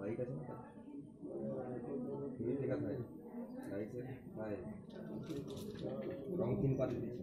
여기까지입니다. 이제 가서 나이스 하이 런킨 받으시죠.